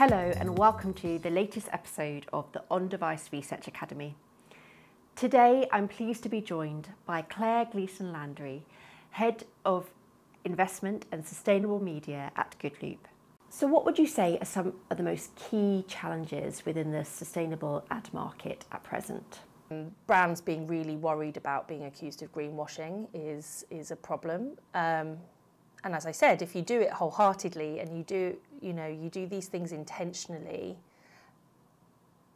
Hello, and welcome to the latest episode of the On Device Research Academy. Today, I'm pleased to be joined by Claire Gleeson Landry, Head of Investment and Sustainable Media at Good-Loop. So, what would you say are some of the most key challenges within the sustainable ad market at present? brands being really worried about being accused of greenwashing is is a problem. Um, and as I said, if you do it wholeheartedly and you do, you know, you do these things intentionally,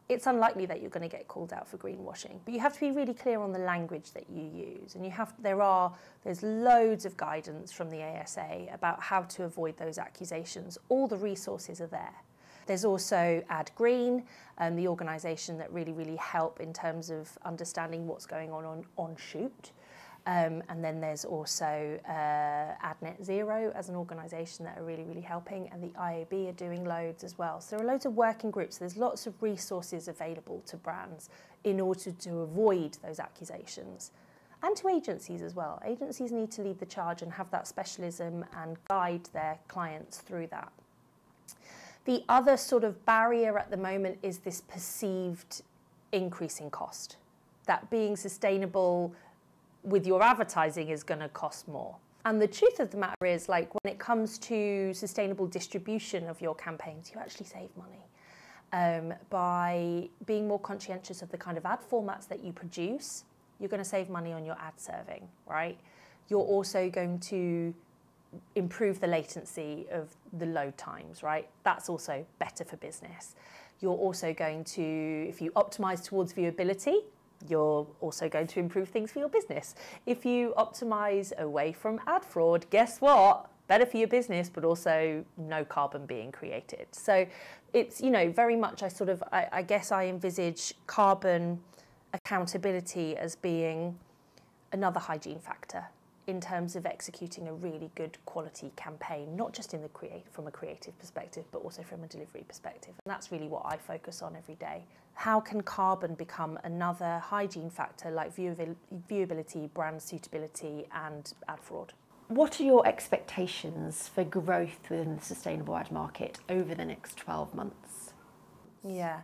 it's unlikely that you're going to get called out for greenwashing. But you have to be really clear on the language that you use, and you have there are there's loads of guidance from the ASA about how to avoid those accusations. All the resources are there. There's also AdGreen, um, the organisation that really, really help in terms of understanding what's going on on, on shoot. Um, and then there's also uh, Ad Net Zero as an organisation that are really, really helping, and the IAB are doing loads as well. So there are loads of working groups. There's lots of resources available to brands in order to avoid those accusations. And to agencies as well. Agencies need to lead the charge and have that specialism and guide their clients through that. The other sort of barrier at the moment is this perceived increase in cost. That being sustainable with your advertising is going to cost more. And the truth of the matter is, like, when it comes to sustainable distribution of your campaigns, you actually save money um, by being more conscientious of the kind of ad formats that you produce. You're going to save money on your ad serving, right? You're also going to improve the latency of the load times, right? That's also better for business. You're also going to, if you optimize towards viewability, you're also going to improve things for your business. If you optimize away from ad fraud, guess what? Better for your business, but also no carbon being created. So it's, you know, very much I sort of, I, I guess I envisage carbon accountability as being another hygiene factor in terms of executing a really good quality campaign, not just in the create from a creative perspective, but also from a delivery perspective. And that's really what I focus on every day. How can carbon become another hygiene factor like viewability, brand suitability, and ad fraud? What are your expectations for growth within the sustainable ad market over the next 12 months? Yeah,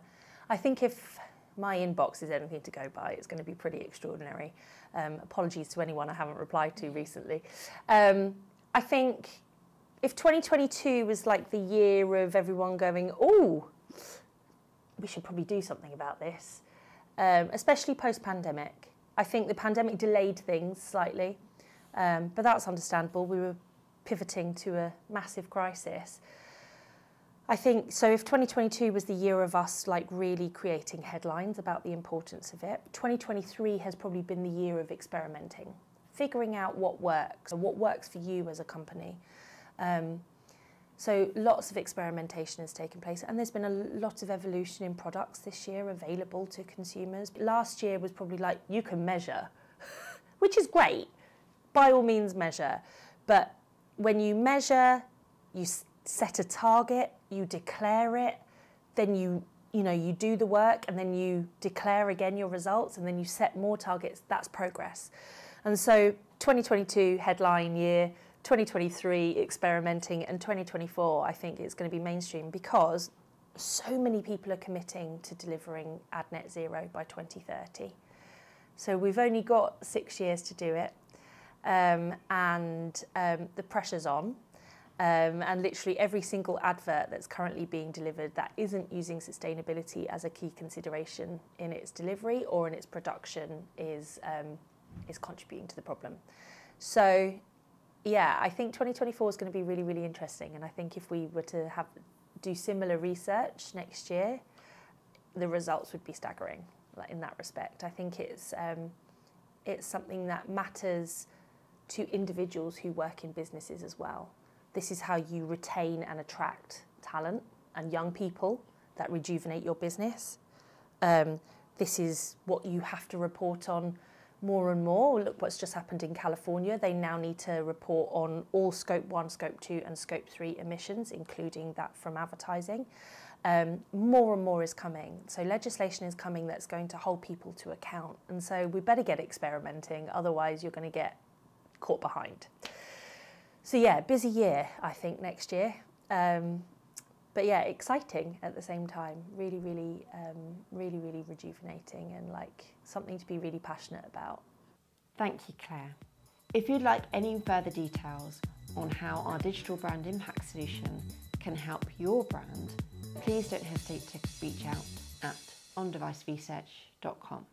I think if my inbox is anything to go by, it's going to be pretty extraordinary. Um, apologies to anyone I haven't replied to recently. Um, I think if 2022 was like the year of everyone going, oh, we should probably do something about this, um, especially post pandemic. I think the pandemic delayed things slightly, um, but that's understandable. We were pivoting to a massive crisis. I think so. If 2022 was the year of us like really creating headlines about the importance of it, 2023 has probably been the year of experimenting, figuring out what works what works for you as a company. Um, so lots of experimentation has taken place, and there's been a lot of evolution in products this year available to consumers. Last year was probably like you can measure, which is great. By all means, measure, but when you measure, you set a target, you declare it, then you you know you do the work and then you declare again your results and then you set more targets. That's progress. And so 2022 headline year 2023 experimenting and 2024 i think it's going to be mainstream because so many people are committing to delivering ad net zero by 2030 so we've only got six years to do it um, and um, the pressure's on um, and literally every single advert that's currently being delivered that isn't using sustainability as a key consideration in its delivery or in its production is um, is contributing to the problem. So, yeah, I think 2024 is going to be really, really interesting. And I think if we were to have do similar research next year, the results would be staggering in that respect. I think it's um, it's something that matters to individuals who work in businesses as well. This is how you retain and attract talent and young people that rejuvenate your business. Um, this is what you have to report on more and more. Look what's just happened in California. They now need to report on all scope one, scope two, and scope three emissions, including that from advertising. Um, more and more is coming. So legislation is coming that's going to hold people to account. And so we better get experimenting, otherwise you're going to get caught behind. So yeah, busy year I think next year. Um, but yeah, exciting at the same time. Really, really, um, really, really rejuvenating and like something to be really passionate about. Thank you, Claire. If you'd like any further details on how our digital brand impact solution can help your brand, please don't hesitate to reach out at ondeviceresearch.com.